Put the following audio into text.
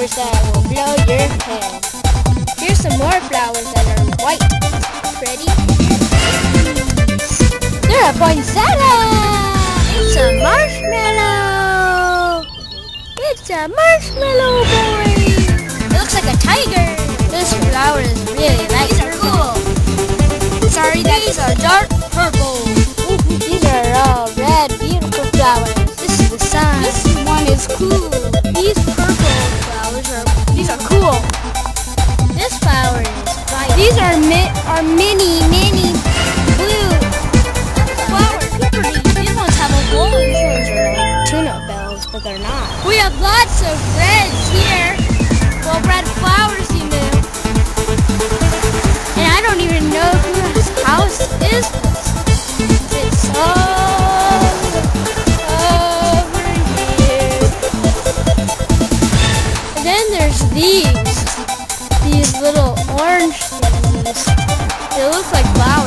flowers that will blow your head. Here's some more flowers that are white. Ready? They're a poinsettia! It's a marshmallow! It's a marshmallow boy! It looks like a tiger! This flower is really nice. These are cool! Sorry, these are dark purple. These are all red, beautiful flowers. This is the sun. This one is cool. These these are cool. This flower is bright. These are mi are mini, mini blue flowers. These ones have a hole. These ones are tuna bells, but they're not. We have lots of reds here. These. These little orange things. They look like flowers